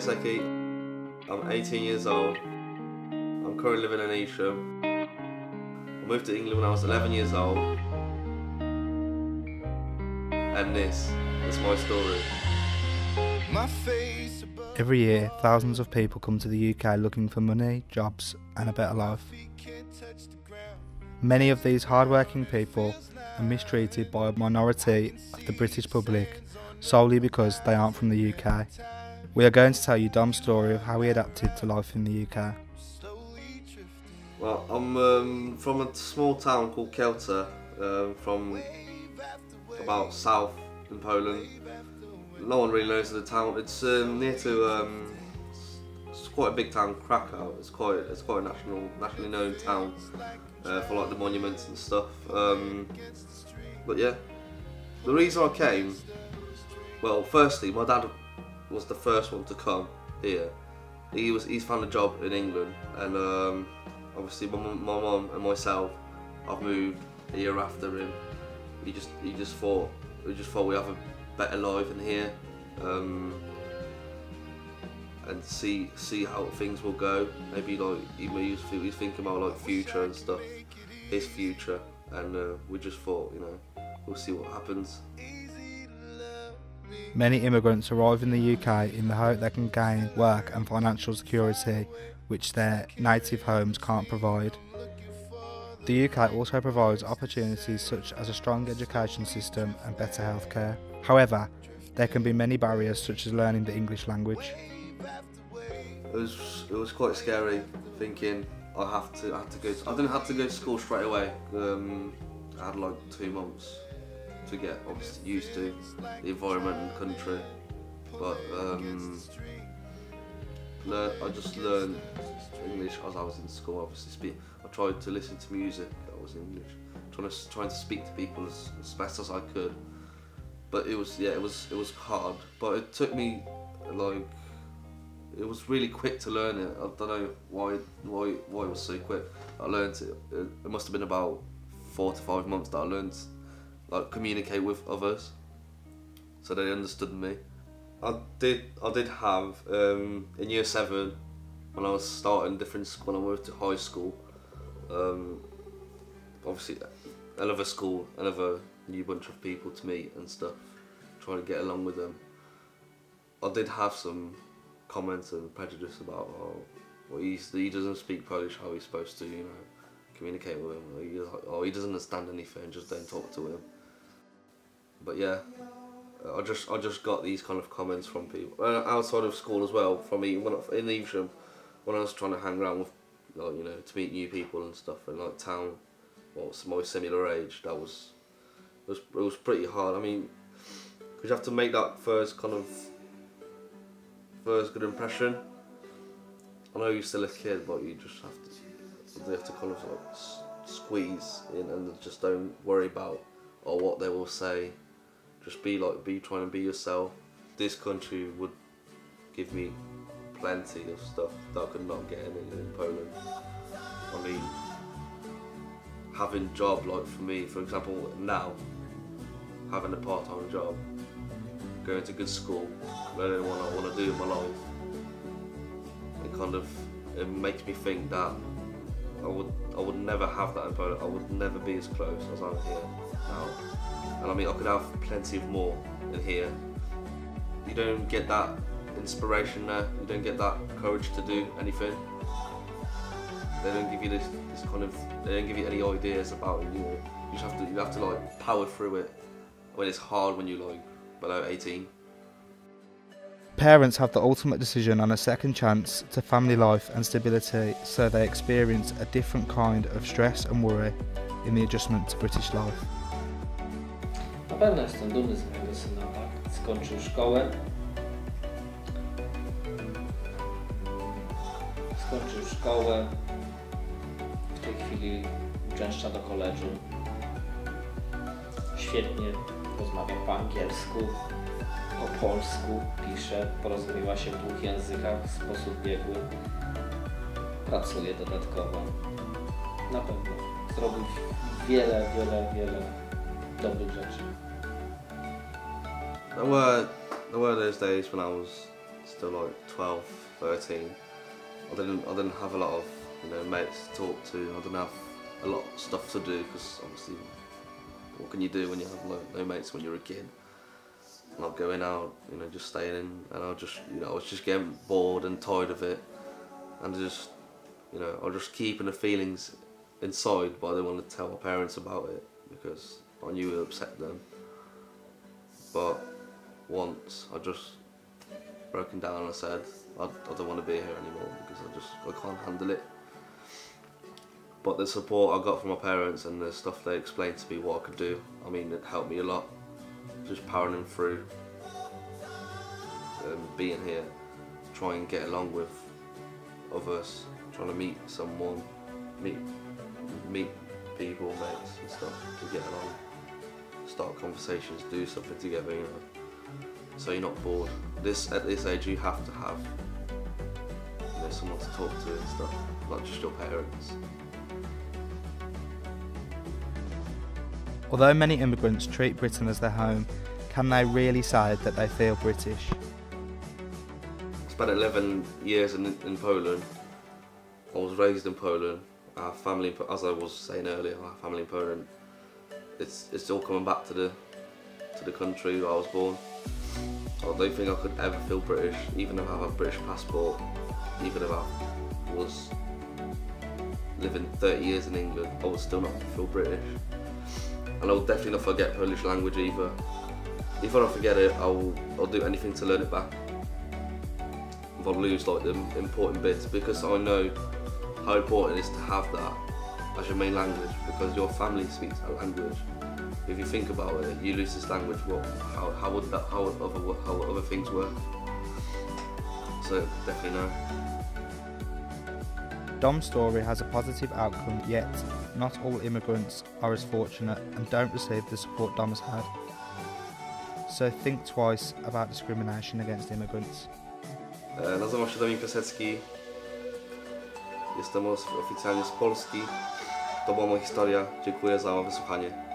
Seki. I'm 18 years old. I'm currently living in Evesham. I moved to England when I was 11 years old. And this is my story. Every year, thousands of people come to the UK looking for money, jobs, and a better life. Many of these hard-working people are mistreated by a minority of the British public solely because they aren't from the UK. We are going to tell you Dom's story of how he adapted to life in the UK. Well, I'm um, from a small town called Kielce, um, from about south in Poland. No one really knows the town. It's um, near to um, it's quite a big town, Krakow. It's quite it's quite a national nationally known town uh, for like the monuments and stuff. Um, but yeah, the reason I came, well, firstly, my dad was the first one to come here. He was he's found a job in England, and um, obviously my my mum and myself, I've moved a year after him. He just he just thought we just thought we have a better life in here, um, and see see how things will go. Maybe like he was thinking about like future and stuff, his future, and uh, we just thought you know we'll see what happens. Many immigrants arrive in the UK in the hope they can gain work and financial security which their native homes can't provide. The UK also provides opportunities such as a strong education system and better healthcare. However, there can be many barriers such as learning the English language. It was it was quite scary thinking I have to I to go to, I didn't have to go to school straight away. Um, I had like two months to get obviously used to the environment and country, but um, learn, I just learned English as I was in school. Obviously, speak. I tried to listen to music that was English, trying to trying to speak to people as, as best as I could. But it was yeah, it was it was hard. But it took me like it was really quick to learn it. I don't know why why why it was so quick. I learned. It, it must have been about four to five months that I learned like communicate with others, so they understood me. I did I did have um, in year seven when I was starting different school when I moved to high school. Um, obviously, another school, another new bunch of people to meet and stuff, trying to get along with them. I did have some comments and prejudice about oh, well, he's, he doesn't speak Polish how he's supposed to, you know, communicate with him. Or he, oh, he doesn't understand anything, just don't talk to him. But yeah, I just I just got these kind of comments from people uh, outside of school as well. From me when I, in Evesham, when I was trying to hang around with, like, you know, to meet new people and stuff, and like town, well, my similar age, that was it was it was pretty hard. I mean, because you have to make that first kind of first good impression. I know you're still a kid, but you just have to you have to kind of like squeeze in and just don't worry about or what they will say just be like, be trying to be yourself. This country would give me plenty of stuff that I could not get in, in Poland. I mean, having job like for me, for example, now having a part-time job, going to good school, learning what I want to do in my life, it kind of it makes me think that I would I would never have that in Poland. I would never be as close as I'm here now. And I mean, I could have plenty of more in here. You don't get that inspiration there. You don't get that courage to do anything. They don't give you this, this kind of. They don't give you any ideas about it. You know, you just have to. You have to like power through it when it's hard when you're like below 18. Parents have the ultimate decision on a second chance to family life and stability, so they experience a different kind of stress and worry in the adjustment to British life. Na pewno jestem dumny z mojego syna, tak? Skończył szkołę. Skończył szkołę. W tej chwili uczęszcza do koledżu. Świetnie rozmawia po angielsku, po polsku, pisze, porozumiewa się w dwóch językach w sposób biegły. Pracuje dodatkowo. Na pewno zrobił wiele, wiele, wiele dobrych rzeczy. There were there were those days when I was still like 12, 13. I didn't I didn't have a lot of you know mates to talk to. I didn't have a lot of stuff to do because obviously what can you do when you have no, no mates when you're a kid? Not going out, you know, just staying in, and I just you know I was just getting bored and tired of it, and just you know I was just keeping the feelings inside, but I didn't want to tell my parents about it because I knew it would upset them. But once I just broken down and I said I, I don't want to be here anymore because I just I can't handle it. But the support I got from my parents and the stuff they explained to me what I could do, I mean it helped me a lot. Just powering through, um, being here, trying to get along with others, trying to meet someone, meet meet people, mates and stuff to get along, start conversations, do something together, you know. So you're not bored. This at this age you have to have you know, someone to talk to and stuff, not just your parents. Although many immigrants treat Britain as their home, can they really say that they feel British? I spent 11 years in, in Poland. I was raised in Poland. Our family, as I was saying earlier, our family in Poland. It's it's all coming back to the to the country where I was born. I don't think I could ever feel British, even if I have a British passport, even if I was living 30 years in England, I would still not feel British. And I will definitely not forget Polish language either. If I don't forget it, I'll, I'll do anything to learn it back. If I lose like the important bits, because I know how important it is to have that as your main language, because your family speaks that language if you think about it, you lose this language. What? How, how would that? How would other how would other things work? So definitely no. Dom's story has a positive outcome, yet not all immigrants are as fortunate and don't receive the support Dom has had. So think twice about discrimination against immigrants. E, Nazywam się Dominik Piasecki. Jestem oficjalnie z Polski. To była moja historia. Dziękuję za wysłuchanie.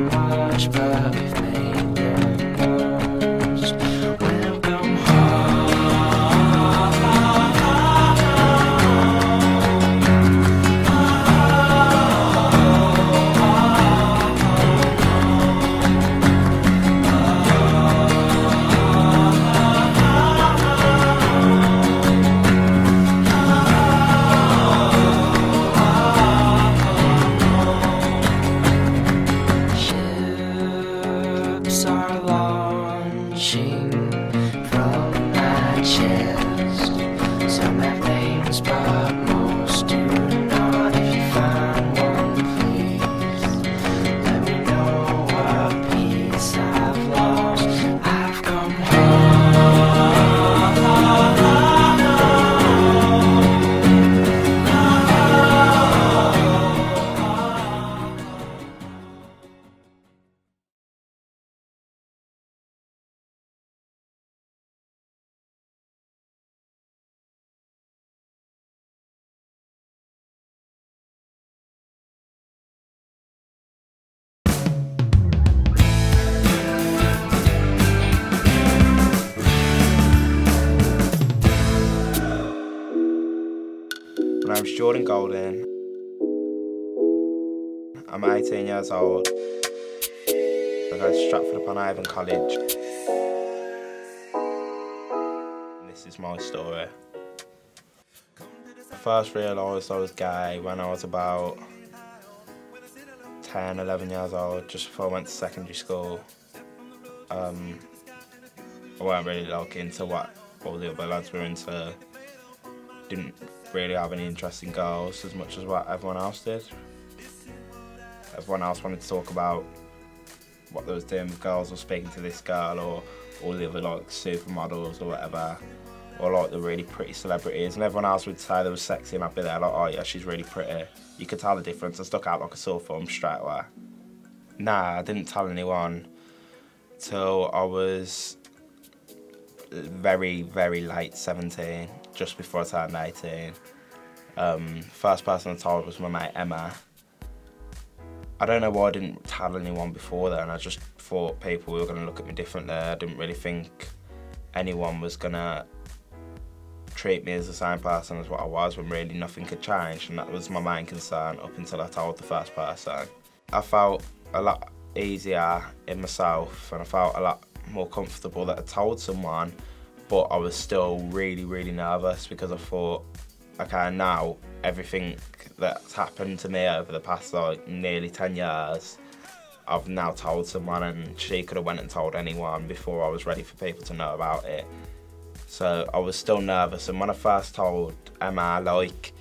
Much, but we've Christmas pie. Jordan Golden. I'm 18 years old. I go to Stratford upon Avon College. And This is my story. I first realised I was gay when I was about 10, 11 years old, just before I went to secondary school. Um, I weren't really like into what all the other lads were into. Didn't really have any interest in girls as much as what everyone else did. Everyone else wanted to talk about what they was doing with girls or speaking to this girl or all the other like supermodels or whatever. Or like the really pretty celebrities and everyone else would say they were sexy and I'd be there like, oh yeah, she's really pretty. You could tell the difference. I stuck out like a sore thumb straight away. Nah, I didn't tell anyone till I was very, very late 17, just before I turned 18. Um, first person I told was my mate Emma. I don't know why I didn't tell anyone before then. I just thought people were going to look at me differently. I didn't really think anyone was going to treat me as the same person as what I was when really nothing could change. And that was my main concern up until I told the first person. I felt a lot easier in myself and I felt a lot more comfortable that I told someone, but I was still really, really nervous because I thought, okay, now everything that's happened to me over the past like nearly 10 years, I've now told someone and she could have went and told anyone before I was ready for people to know about it. So I was still nervous and when I first told Emma, like,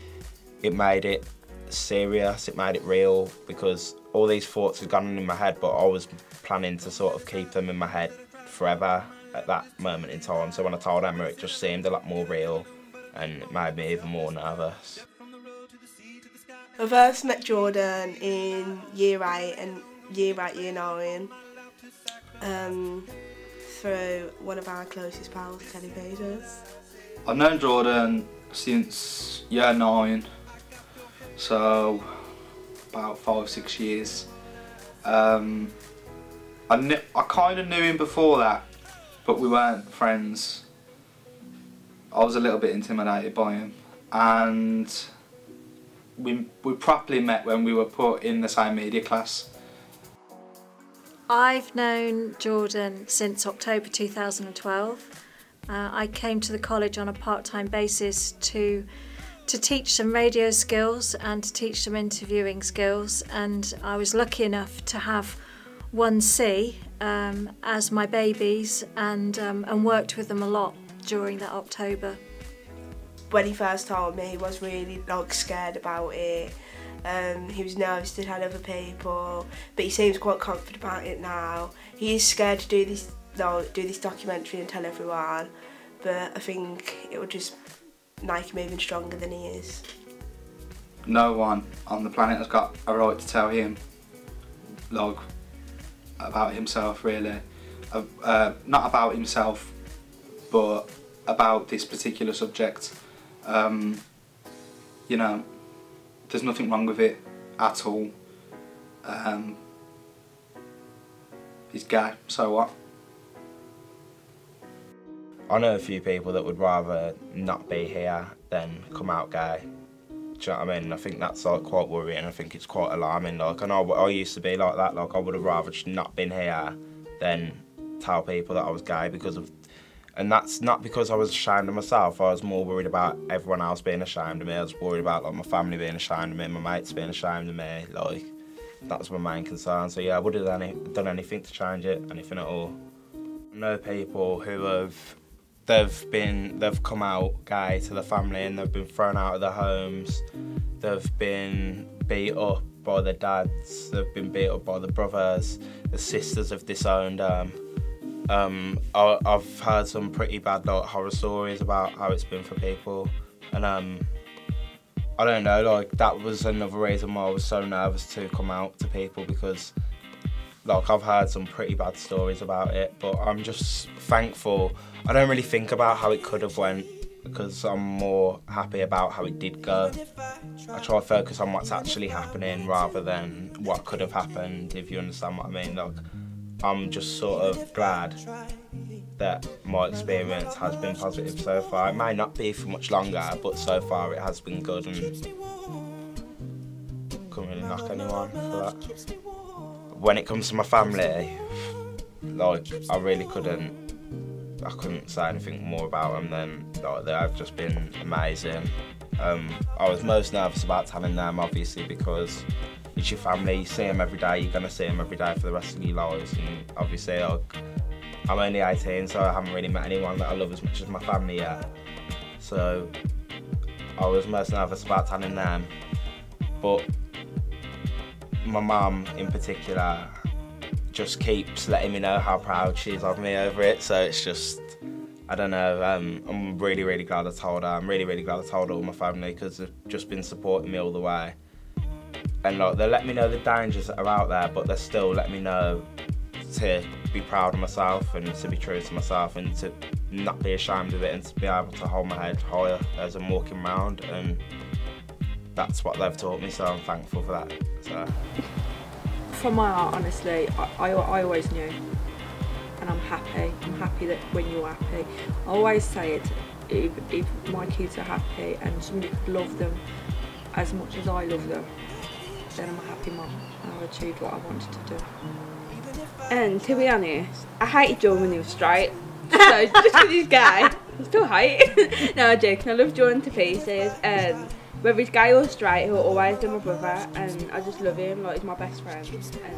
it made it serious, it made it real because all these thoughts had gone on in my head, but I was planning to sort of keep them in my head forever at that moment in time. So when I told Emma, it just seemed a lot more real and it made me even more nervous. I first met Jordan in year eight and year eight, year nine, um, through one of our closest pals, Kelly Peters. I've known Jordan since year nine, so about five, six years. Um, I, I kind of knew him before that, but we weren't friends. I was a little bit intimidated by him, and we we properly met when we were put in the same media class. I've known Jordan since October 2012. Uh, I came to the college on a part-time basis to to teach some radio skills and to teach some interviewing skills, and I was lucky enough to have one C um, as my babies and um, and worked with them a lot during that October. When he first told me, he was really like scared about it. Um, he was nervous to tell other people, but he seems quite confident about it now. He is scared to do this, no, do this documentary and tell everyone, but I think it will just make him even stronger than he is. No one on the planet has got a right to tell him, like, about himself really. Uh, uh, not about himself, but about this particular subject. Um, you know, there's nothing wrong with it at all. Um, he's gay, so what? I know a few people that would rather not be here than come out gay. Do you know what I mean? I think that's like quite worrying. I think it's quite alarming. Like I I used to be like that. Like I would have rather just not been here than tell people that I was gay because of, and that's not because I was ashamed of myself. I was more worried about everyone else being ashamed of me. I was worried about like my family being ashamed of me, my mates being ashamed of me. Like that's my main concern. So yeah, I would have done, any, done anything to change it, anything at all. I know people who have they've been they've come out gay to the family and they've been thrown out of their homes. They've been beat up by the dads. They've been beat up by the brothers the sisters have disowned them um, I, I've heard some pretty bad like, horror stories about how it's been for people. And um, I don't know like that was another reason why I was so nervous to come out to people because like I've heard some pretty bad stories about it, but I'm just thankful. I don't really think about how it could have went because I'm more happy about how it did go. I try to focus on what's actually happening rather than what could have happened, if you understand what I mean. Like I'm just sort of glad that my experience has been positive so far. It may not be for much longer, but so far it has been good and couldn't really knock anyone for that. When it comes to my family, like I really couldn't I couldn't say anything more about them than like they have just been amazing. Um, I was most nervous about telling them obviously because it's your family, you see them every day, you're gonna see them every day for the rest of your lives and obviously like, I'm only 18 so I haven't really met anyone that I love as much as my family yet. So I was most nervous about telling them but my mum in particular just keeps letting me know how proud she is of me over it. So it's just, I don't know. Um, I'm really, really glad I told her. I'm really, really glad I told all my family because they've just been supporting me all the way. And like they let me know the dangers that are out there, but they still let me know to be proud of myself and to be true to myself and to not be ashamed of it and to be able to hold my head higher as I'm walking around. And that's what they've taught me, so I'm thankful for that. So from my heart, honestly, I, I, I always knew. And I'm happy. I'm happy that when you're happy. I always say it, if, if my kids are happy and somebody could love them as much as I love them, then I'm a happy mum and I've achieved what I wanted to do. And to be honest, I hated Jordan when he was straight. So just because he's gay, I still hate. no, I'm joking. I love Jordan to pieces. And whether he's gay or straight, he'll always be my brother, and I just love him. Like he's my best friend.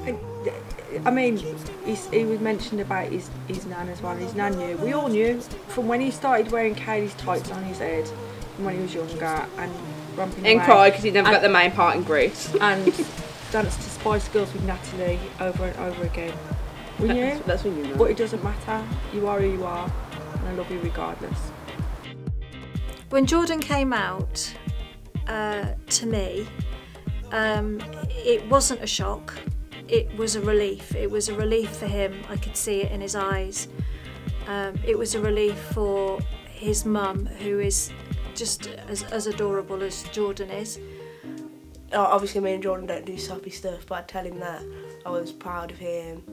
And I mean, he's, he was mentioned about his, his nan as well. His nan knew. We all knew from when he started wearing Kaylee's tights on his head, from when he was younger, and ramping and away. cried because he never And- got the main part in Grease. and danced to Spice Girls with Natalie over and over again. We knew, That's, that's when you know. but it doesn't matter. You are who you are, and I love you regardless. When Jordan came out uh, to me, um, it wasn't a shock. It was a relief. It was a relief for him. I could see it in his eyes. Um, it was a relief for his mum, who is just as, as adorable as Jordan is. Obviously me and Jordan don't do soppy stuff, but I tell him that I was proud of him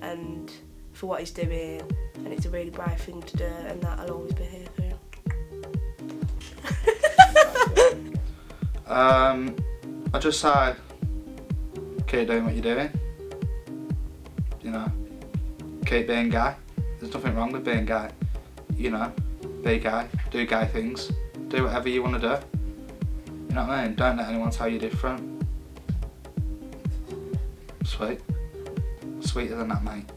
and for what he's doing, and it's a really brave thing to do, and that I'll always be here Um, I just say, keep doing what you're doing. You know, keep being gay. There's nothing wrong with being gay. You know, be gay, do gay things, do whatever you want to do. You know what I mean? Don't let anyone tell you different. Sweet. Sweeter than that, mate.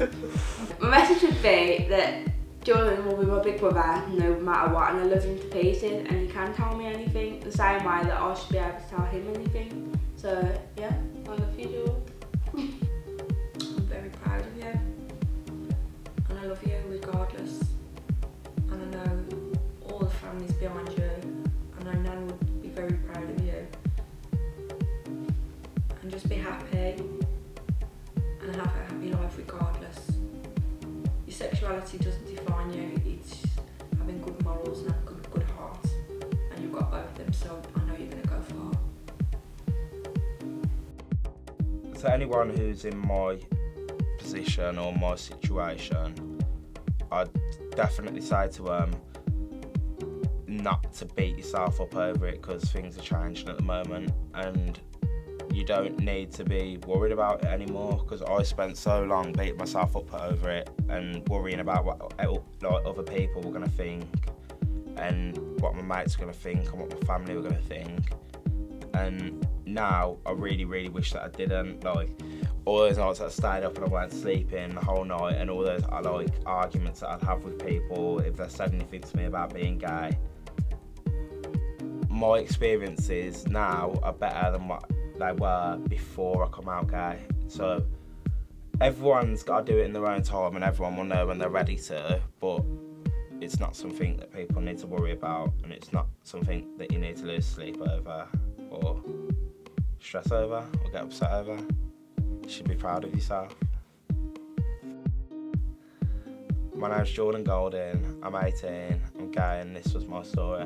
My message would be that Jordan will be my big brother no matter what, and I love him to pieces, and he can tell me anything the same way that I should be able to tell him anything. So yeah, I love you, Jordan. I'm very proud of you, and I love you regardless. And I know all the families behind you, and I know would be very proud of you. And just be happy, sexuality doesn't define you. It's having good morals and a good, good heart, and you've got both of them. So I know you're gonna go far. to anyone who's in my position or my situation, I'd definitely say to them not to beat yourself up over it because things are changing at the moment and you don't need to be worried about it anymore because I spent so long beating myself up over it and worrying about what like other people were going to think and what my mates were going to think and what my family were going to think and now I really, really wish that I didn't. Like all those nights that I stayed up and I weren't sleeping the whole night, and all those I like arguments that I'd have with people if they said anything to me about being gay. My experiences now are better than what they were before I come out gay. So everyone's got to do it in their own time, and everyone will know when they're ready to. But it's not something that people need to worry about, and it's not something that you need to lose sleep over or stress over or get upset over. You should be proud of yourself. My name's Jordan Golden, I'm 18, I'm gay, and this was my story.